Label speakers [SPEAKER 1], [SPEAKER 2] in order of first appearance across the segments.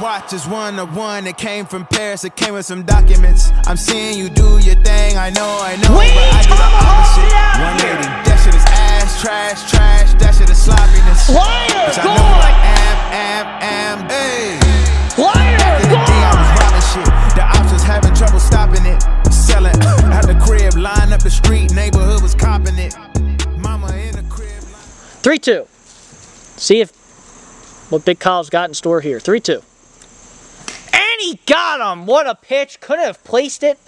[SPEAKER 1] watch is one of one. It came from Paris, it came with some documents. I'm seeing you do your thing, I know, I know.
[SPEAKER 2] Wait,
[SPEAKER 1] but I do the opposite.
[SPEAKER 2] it out of here.
[SPEAKER 1] 180, that shit is ass, trash, trash, that shit is sloppiness.
[SPEAKER 2] Liner,
[SPEAKER 1] Bitch, I know like am, am, am.
[SPEAKER 2] Liner,
[SPEAKER 1] In the day I was robbing shit. The ops was having trouble stopping it. Selling out the crib, line up the street, neighborhood was copping it. Mama in the crib.
[SPEAKER 3] 3 2. See if what Big Kyle's got in store here. 3 2. And he got him! What a pitch. Couldn't have placed it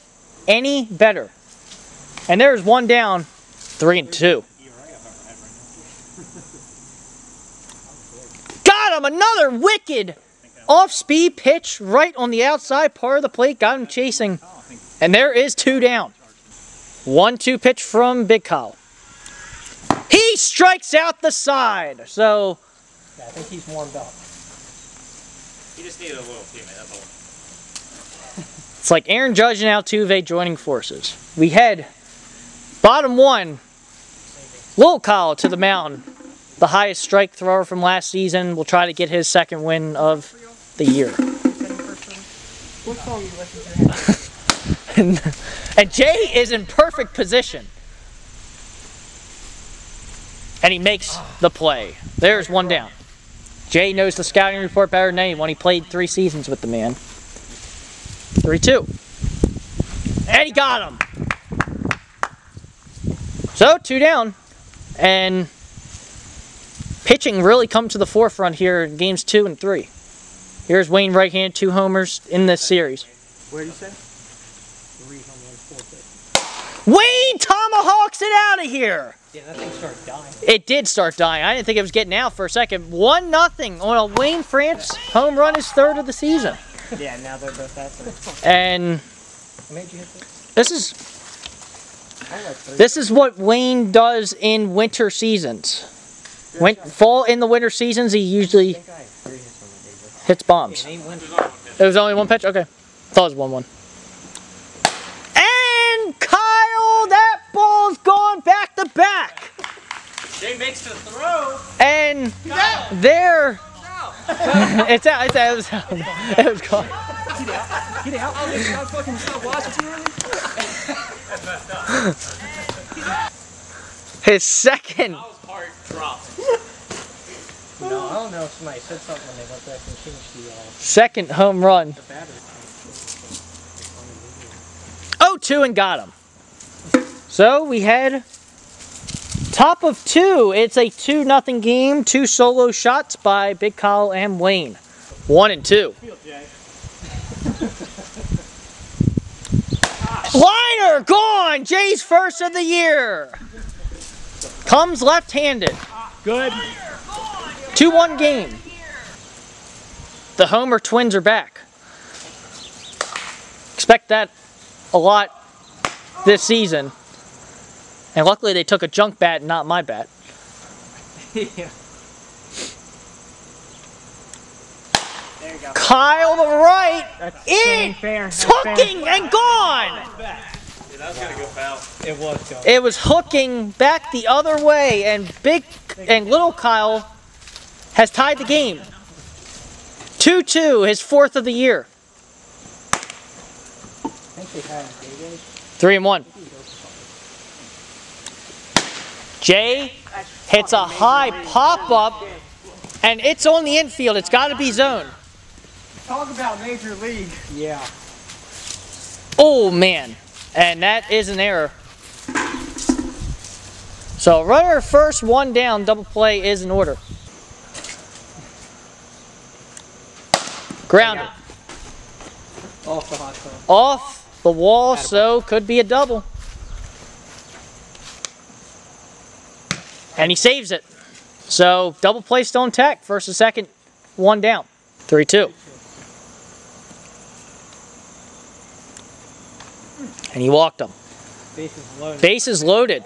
[SPEAKER 3] any better. And there's one down. 3 and 2. Got him! Another wicked off speed pitch right on the outside part of the plate. Got him chasing. And there is two down. 1 2 pitch from Big Kyle. He strikes out the side. So
[SPEAKER 4] Yeah, I think he's warmed up.
[SPEAKER 5] He just needed a little teammate, that's all.
[SPEAKER 3] It's like Aaron Judge and Altuve joining forces. We head bottom one. Lil Kyle to the mound. The highest strike thrower from last season will try to get his second win of the year. And Jay is in perfect position. And he makes the play. There's one down. Jay knows the scouting report better than anyone. He played three seasons with the man. 3 2. And he got him. So, two down. And pitching really come to the forefront here in games two and three. Here's Wayne right hand, two homers in this series.
[SPEAKER 4] Where did you say? Three home four hits.
[SPEAKER 3] Wayne tomahawks it out of here.
[SPEAKER 4] Yeah, that thing started dying.
[SPEAKER 3] It did start dying. I didn't think it was getting out for a second. One nothing on a Wayne France home run, his third of the season.
[SPEAKER 4] Yeah, now they're both at them.
[SPEAKER 3] And
[SPEAKER 4] What made you hit this?
[SPEAKER 3] this is
[SPEAKER 4] I like three.
[SPEAKER 3] this is what Wayne does in winter seasons. Win, fall in the winter seasons, he usually
[SPEAKER 4] I think I have three hits on the day.
[SPEAKER 3] hits bombs.
[SPEAKER 4] Yeah, name one.
[SPEAKER 3] It was only one pitch. Okay, thought it was one one. And Kyle, that ball's gone back to back.
[SPEAKER 5] Jay makes the throw.
[SPEAKER 3] And there, it's out. It's out. It was, out. it was gone.
[SPEAKER 4] Get out. I fucking stopped watching too early.
[SPEAKER 3] His second.
[SPEAKER 5] That was hard drop.
[SPEAKER 4] No, I don't know if somebody said something when they went back and changed the, uh,
[SPEAKER 3] Second home run.
[SPEAKER 4] the battery.
[SPEAKER 3] 0-2 and got him. So we head top of two. It's a 2 nothing game. Two solo shots by Big Kyle and Wayne. One and two. Liner gone. Jay's first of the year. Comes left-handed.
[SPEAKER 4] Good.
[SPEAKER 3] 2-1 game. The Homer twins are back. Expect that a lot this season. And luckily they took a junk bat and not my bat.
[SPEAKER 4] yeah. There you go.
[SPEAKER 3] Kyle the right.
[SPEAKER 4] That's
[SPEAKER 3] In.
[SPEAKER 4] fair. That's
[SPEAKER 3] Hooking and gone.
[SPEAKER 5] Yeah, that was gonna go foul.
[SPEAKER 4] It was good.
[SPEAKER 3] It was hooking back the other way and big and little Kyle has tied the game. 2-2, his fourth of the year.
[SPEAKER 4] I think they had
[SPEAKER 3] Three and one. Jay hits a high pop up, and it's on the infield. It's got to be zone.
[SPEAKER 4] Talk about Major League. Yeah.
[SPEAKER 3] Oh man, and that is an error. So runner first, one down, double play is in order. Grounder
[SPEAKER 4] Off the
[SPEAKER 3] off the wall, so could be a double. And he saves it. So double play stone intact. First and second, one down. 3 2. And he walked him.
[SPEAKER 4] Bases loaded.
[SPEAKER 3] Bases loaded.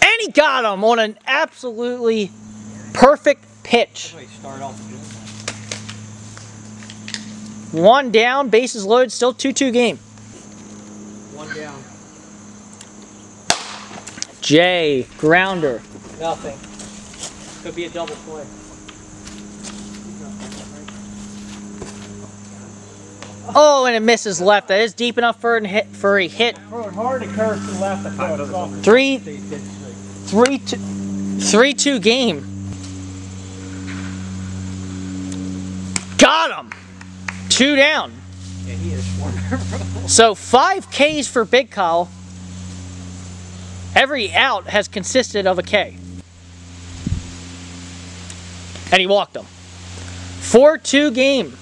[SPEAKER 3] And he got him on an absolutely perfect pitch.
[SPEAKER 4] Somebody start off good.
[SPEAKER 3] One down, bases loaded, still 2 2 game.
[SPEAKER 4] One down.
[SPEAKER 3] J, grounder.
[SPEAKER 4] Nothing. Could be a double play.
[SPEAKER 3] Oh, and it misses left. That is deep enough for, an hit, for a hit.
[SPEAKER 4] Hard to curve to left.
[SPEAKER 3] Three, three, two, three, two game. Got him. Two down.
[SPEAKER 4] Yeah,
[SPEAKER 3] so five Ks for Big Kyle. Every out has consisted of a K. And he walked them. 4-2 game.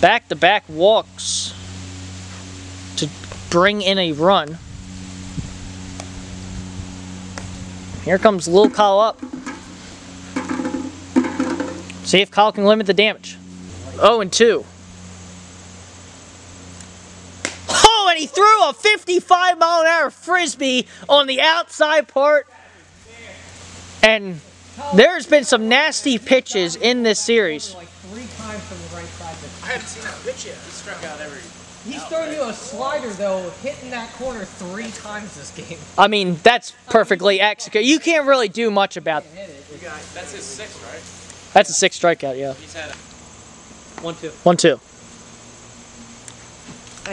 [SPEAKER 3] Back-to-back walks to bring in a run. Here comes Lil Kyle up. See if Kyle can limit the damage. 0 and 2. Oh, and he threw a 55 mile an hour frisbee on the outside part. And there's been some nasty pitches in this series.
[SPEAKER 4] Like three times from the right side.
[SPEAKER 5] I haven't seen that pitch yet. He struck out every.
[SPEAKER 4] He's thrown you a slider though, hitting that corner three times this game.
[SPEAKER 3] I mean, that's perfectly executed. You can't really do much about
[SPEAKER 4] Hit it.
[SPEAKER 5] That's his sixth, right?
[SPEAKER 3] That's a six strikeout, yeah.
[SPEAKER 5] He's had a
[SPEAKER 4] One, two.
[SPEAKER 3] One, two.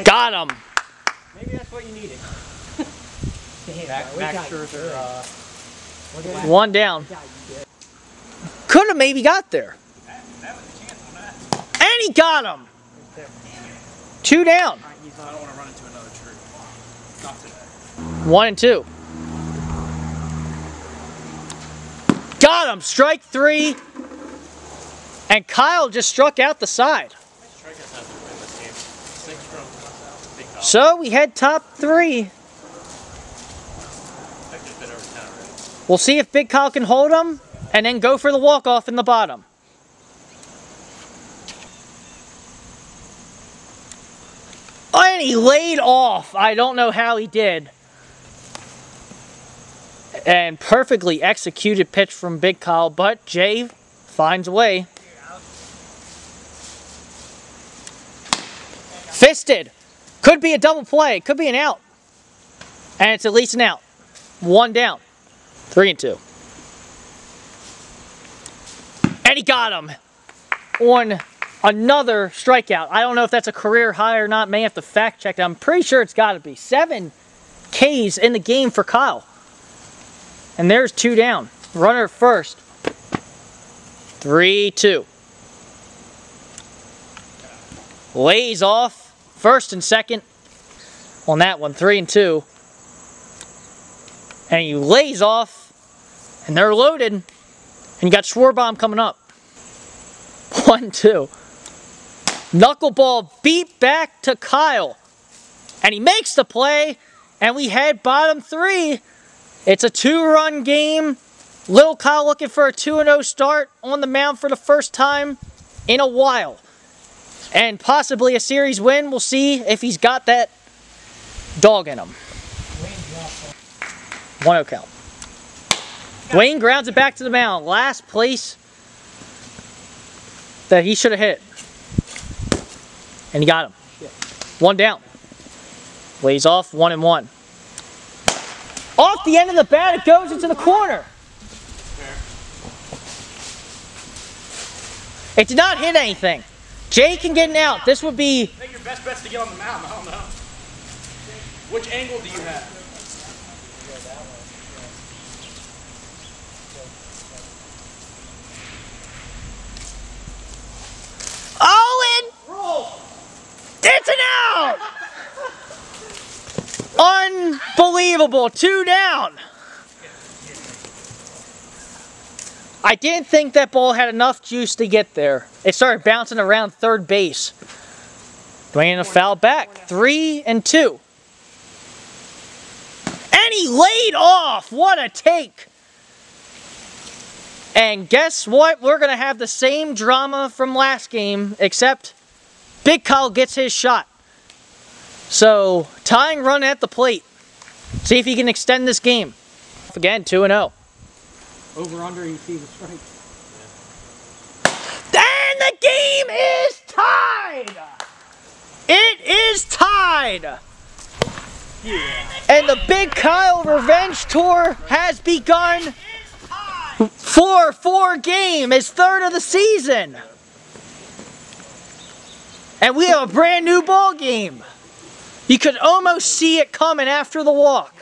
[SPEAKER 3] Got him.
[SPEAKER 4] Maybe that's what you needed. Damn,
[SPEAKER 5] Back- back
[SPEAKER 4] got you
[SPEAKER 5] Scherzer, uh,
[SPEAKER 4] Look at that.
[SPEAKER 3] One down.
[SPEAKER 4] We got you good.
[SPEAKER 3] Could have maybe got there.
[SPEAKER 5] that was a chance on that.
[SPEAKER 3] And he got him. Two down.
[SPEAKER 5] I don't want to run into another tree. Not today.
[SPEAKER 3] One and two. Got him. Strike three. And Kyle just struck out the side.
[SPEAKER 5] Strikeouts have to win this game. Six from Big Kyle.
[SPEAKER 3] So we head top three.
[SPEAKER 5] I've just been over 10 already.
[SPEAKER 3] We'll see if Big Kyle can hold him and then go for the walk-off in the bottom. And he laid off. I don't know how he did. And perfectly executed pitch from Big Kyle, but Jay finds a way. Fisted. Could be a double play. Could be an out. And it's at least an out. One down. Three and two. And he got him on another strikeout. I don't know if that's a career high or not. May have to fact check that. I'm pretty sure it's got to be. Seven Ks in the game for Kyle. And there's two down. Runner first. Three, two. Lays off first and second on that one. Three and two. And he lays off. And they're loaded. And you got Schwarbaum coming up. One, two. Knuckleball beat back to Kyle. And he makes the play. And we head bottom three. It's a two-run game. Little Kyle looking for a 2-0 start on the mound for the first time in a while. And possibly a series win. We'll see if he's got that dog in him. 1-0 count. Wayne grounds it back to the mound. Last place that he should have hit. And he got him. One down. Lays off, one and one. Off the end of the bat, it goes into the corner. It did not hit anything. Jay can get an out. This would be
[SPEAKER 5] I think your best bet's to get on the mound. I don't know. Which angle do you have?
[SPEAKER 3] Owen! It's an out! Unbelievable. Two down. I didn't think that ball had enough juice to get there. It started bouncing around third base. Dwayne a foul back. Three and two. And he laid off. What a take. And guess what? We're going to have the same drama from last game, except Big Kyle gets his shot. So, tying run at the plate. See if he can extend this game. Again, 2 0.
[SPEAKER 4] Over under, you see the strike.
[SPEAKER 3] And the game is tied! It is tied! And the Big Kyle Revenge Tour has begun for four game, his third of the season. And we have a brand new ball game. You could almost see it coming after the walk.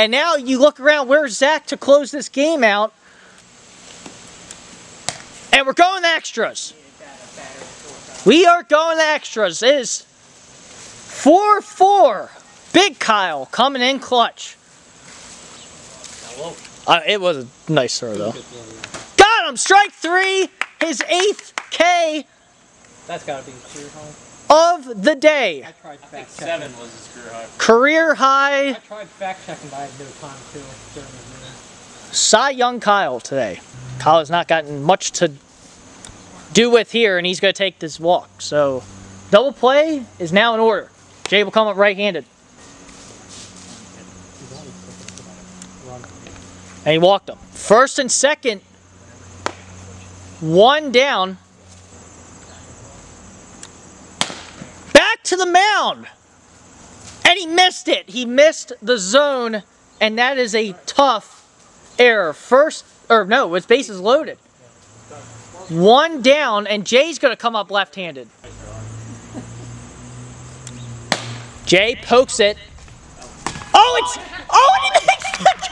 [SPEAKER 3] And now you look around, where's Zach to close this game out? And we're going extras. We are going extras. It is 4-4. Big Kyle coming in clutch. Uh, it was a nice throw though. Got him! Strike three! His eighth K
[SPEAKER 4] That's gotta be career high.
[SPEAKER 3] Of the day.
[SPEAKER 4] I tried fact checking.
[SPEAKER 5] Seven was his career high.
[SPEAKER 3] Career
[SPEAKER 4] I tried fact checking, but I had no time to during the meeting.
[SPEAKER 3] Cy Young Kyle today. Kyle has not gotten much to do with here, and he's going to take this walk. So, double play is now in order. Jay will come up right-handed, and he walked him. First and second, one down. Back to the mound, and he missed it. He missed the zone, and that is a tough error. First, or no, it's bases loaded. One down, and Jay's going to come up left-handed. Jay pokes it. Oh, it's oh, and he makes the catch!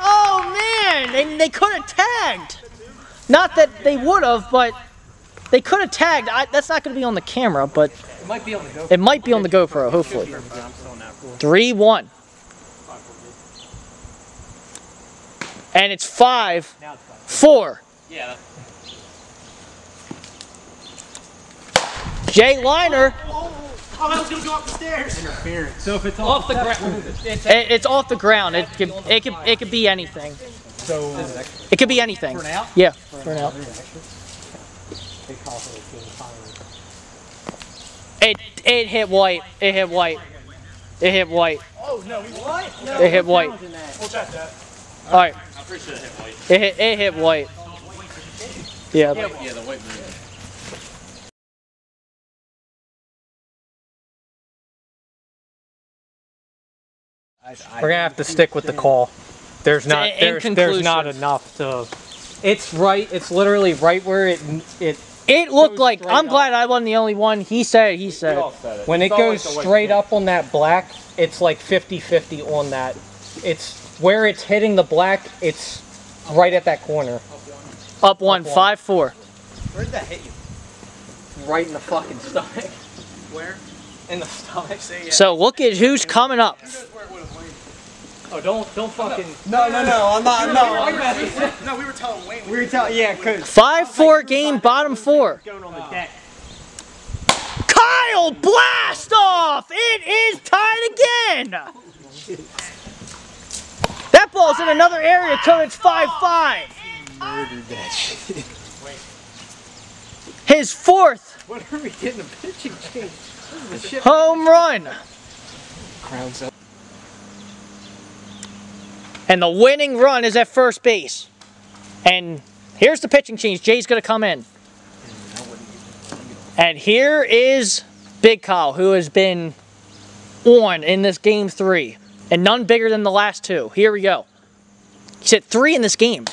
[SPEAKER 3] Oh man, and they could have tagged. Not that they would have, but they could have tagged. I, that's not going to be on the camera, but
[SPEAKER 4] It might be on the go.
[SPEAKER 3] it might be on the GoPro. Hopefully, three one, and it's five
[SPEAKER 4] Now it's fine.
[SPEAKER 3] four.
[SPEAKER 5] Yeah.
[SPEAKER 3] Jay Liner.
[SPEAKER 5] Oh, I was gonna go up the stairs.
[SPEAKER 4] So if it's off the ground, it's
[SPEAKER 3] It, it's off the ground. It could it could it could be anything.
[SPEAKER 4] so uh,
[SPEAKER 3] It could be anything.
[SPEAKER 4] For an?
[SPEAKER 3] Yeah, for an out.
[SPEAKER 4] They call it a game time.
[SPEAKER 3] It it hit white. It hit white. It hit white.
[SPEAKER 5] Oh no, we what? No.
[SPEAKER 3] It hit white.
[SPEAKER 5] We'll check that.
[SPEAKER 3] All right.
[SPEAKER 5] I'm pretty sure it hit white.
[SPEAKER 3] It hit it hit white. Yeah.
[SPEAKER 5] Yeah, the white moved.
[SPEAKER 4] We're gonna have to stick with the call. There's not there's, there's not enough to. It's right. It's literally right where it it
[SPEAKER 3] It looked
[SPEAKER 4] Goes
[SPEAKER 3] like I'm
[SPEAKER 4] up.
[SPEAKER 3] glad I wasn't the only one. He said he said.
[SPEAKER 4] when it goes straight up on that black. It's like 50-50 on that. It's where it's hitting the black. It's right at that corner.
[SPEAKER 3] Up one,
[SPEAKER 4] Up one.
[SPEAKER 3] five four.
[SPEAKER 5] Where did that hit you?
[SPEAKER 4] Right in the fucking stomach.
[SPEAKER 5] Where?
[SPEAKER 4] In the stomach.
[SPEAKER 5] Say yeah.
[SPEAKER 3] So look at who's coming up.
[SPEAKER 5] Who knows where it would have landed?
[SPEAKER 4] Oh, don't don't fucking.
[SPEAKER 2] No, no, no, I'm not, no.
[SPEAKER 5] No, we were telling Wayne.
[SPEAKER 2] We were telling, yeah, cause
[SPEAKER 3] Five four game, bottom four.
[SPEAKER 2] going on the deck.
[SPEAKER 3] Kyle blast off! It is tied again. That ball's in another area till it's five five. Murdered that shit. His fourth
[SPEAKER 2] When are we getting a pitching change?
[SPEAKER 3] home run.
[SPEAKER 2] Crowns up.
[SPEAKER 3] And the winning run is at first base. And here's the pitching change. Jay's going to come in. And here is Big Kyle, who has been on in this game three. And none bigger than the last two. Here we go. He's hit three in this game.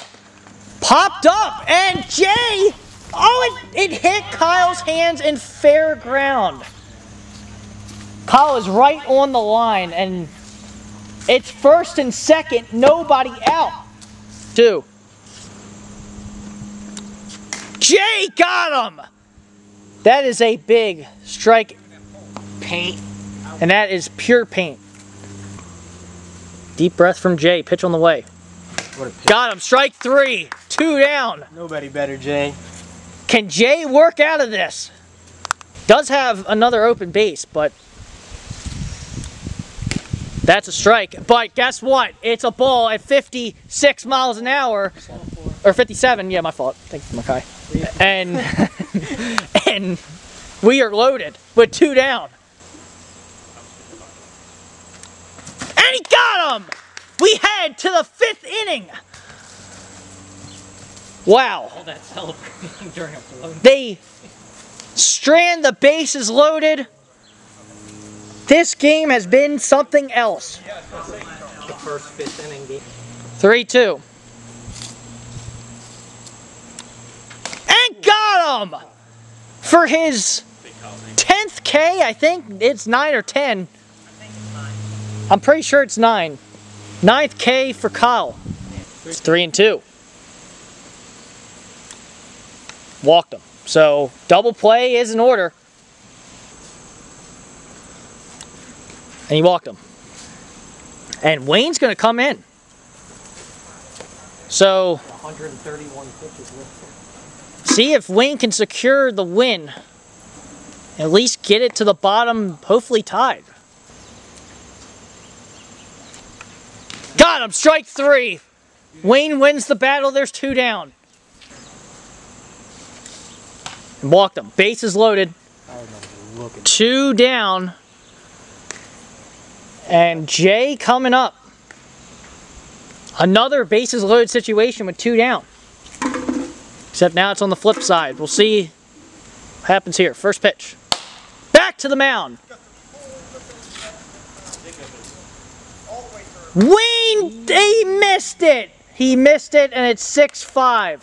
[SPEAKER 3] Popped up, and Jay, oh, it, it hit Kyle's hands in fair ground. Kyle is right on the line, and it's first and second, nobody out. Two. Jay got him! That is a big strike paint, and that is pure paint. Deep breath from Jay, pitch on the way.
[SPEAKER 2] What a pitch.
[SPEAKER 3] Got him, strike three, two down.
[SPEAKER 2] Nobody better, Jay.
[SPEAKER 3] Can Jay work out of this? Does have another open base, but that's a strike. But guess what? It's a ball at 56 miles an hour, or 57. Yeah, my fault. Thank you, Mackay. And and we are loaded with two down. And he got him. We head to the fifth inning. Wow.
[SPEAKER 4] All that celebrating during a blow.
[SPEAKER 3] They strand the bases loaded. This game has been something else.
[SPEAKER 4] The first fifth inning game.
[SPEAKER 3] 3 2. And Slam! For his 10th K, I think it's 9 or 10. I'm pretty sure it's 9. Ninth K for Kyle. It's 3 and 2. Walked him. So double play is in order. And he walked him. And Wayne's going to come in. So
[SPEAKER 4] 131 pitches
[SPEAKER 3] see if Wayne can secure the win. At least get it to the bottom, hopefully tied. Got him, strike three. Wayne wins the battle, there's two down. And walked him. Bases loaded. Two down. And Jay coming up. Another bases loaded situation with two down. Except now it's on the flip side. We'll see what happens here. First pitch. Back to the mound. Wayne, he missed it. He missed it, and it's 6-5.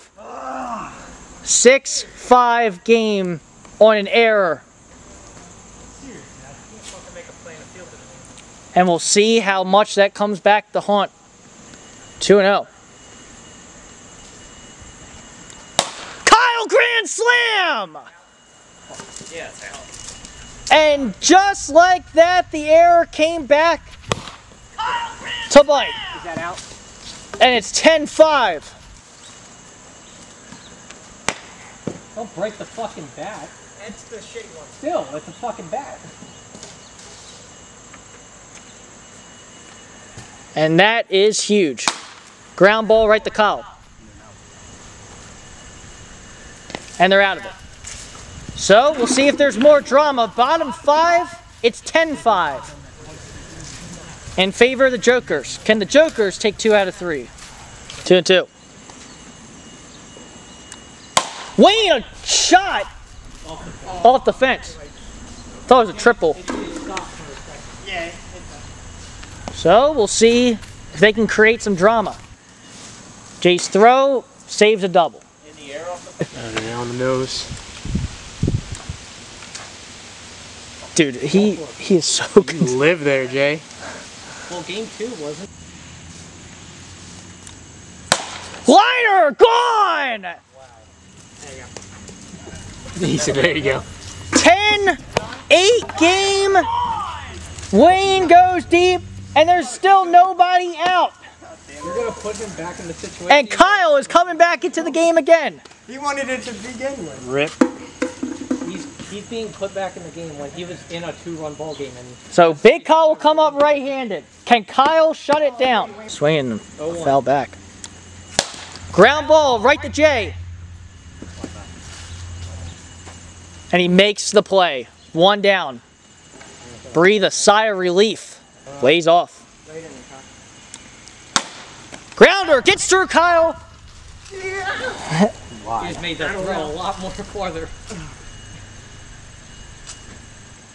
[SPEAKER 3] 6-5 game on an error. And we'll see how much that comes back to haunt. 2-0. Kyle Grand Slam!
[SPEAKER 5] Yeah.
[SPEAKER 3] And just like that, the error came back to bite.
[SPEAKER 2] Is that out?
[SPEAKER 3] And it's 10-5.
[SPEAKER 4] Don't break the fucking bat.
[SPEAKER 2] It's the shitty one.
[SPEAKER 4] Still, it's a fucking bat.
[SPEAKER 3] And that is huge. Ground ball right to Kyle. And they're out of it. So we'll see if there's more drama. Bottom five, it's 10-5. In favor of the Jokers. Can the Jokers take two out of three? Two and two. Wayne, a shot off the fence. Thought it was a triple.
[SPEAKER 2] Yeah.
[SPEAKER 3] So we'll see if they can create some drama. Jay's throw saves a double.
[SPEAKER 2] on the nose.
[SPEAKER 3] Dude, he he is so good.
[SPEAKER 2] Live there, Jay.
[SPEAKER 4] Well, game two wasn't.
[SPEAKER 3] Liner gone.
[SPEAKER 2] He said, there you go.
[SPEAKER 3] 10 8 game. Wayne goes deep and there's still nobody out.
[SPEAKER 4] You're gonna put him back in the situation.
[SPEAKER 3] And Kyle is coming back into the game again.
[SPEAKER 2] He wanted it to begin with.
[SPEAKER 3] Rip.
[SPEAKER 4] he's he's being put back in the game when he was in a two-run ball game and
[SPEAKER 3] So Big Kyle will come up right-handed. Can Kyle shut it down? Swinging oh fell back. Ground ball right to Jay. And he makes the play. One down. Breathe a sigh of relief. Lays off. Grounder gets through Kyle. Yeah.
[SPEAKER 4] he's made that throw a lot more farther.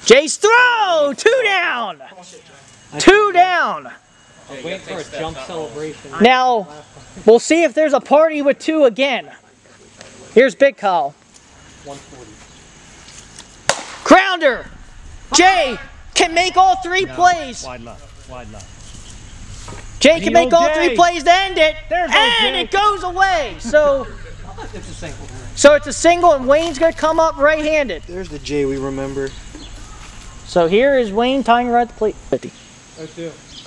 [SPEAKER 3] Jay's throw. Two down. Two down.
[SPEAKER 4] I'm waiting for a jump celebration.
[SPEAKER 3] Now, we'll see if there's a party with two again. Here's Big Kyle.
[SPEAKER 4] 140.
[SPEAKER 3] Grounder. Jay can make all three plays.
[SPEAKER 6] Wide left. Wide left.
[SPEAKER 3] Jay can make all
[SPEAKER 6] Jay.
[SPEAKER 3] three plays to end it.
[SPEAKER 6] There goes
[SPEAKER 3] and it goes away. So,
[SPEAKER 4] It's a single.
[SPEAKER 3] so it's a single, and Wayne's gonna come up right-handed.
[SPEAKER 2] There's the J we remember.
[SPEAKER 3] So here is Wayne tying right at the plate. 50.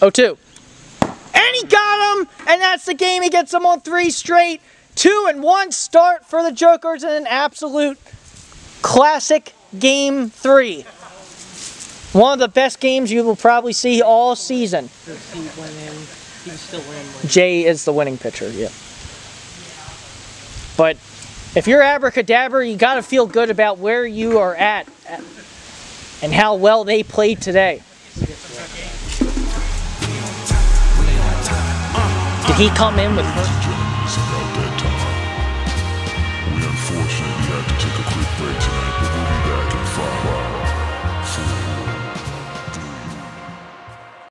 [SPEAKER 4] Oh, two.
[SPEAKER 3] 0-2. And he got him, and that's the game. He gets them on three straight. Two and one start for the Jokers in an absolute classic game three. One of the best games you will probably see all season. Jay is the winning pitcher, yeah. But if you're abracadabra, you got to feel good about where you are at uh, and how well they played today. Did he come in with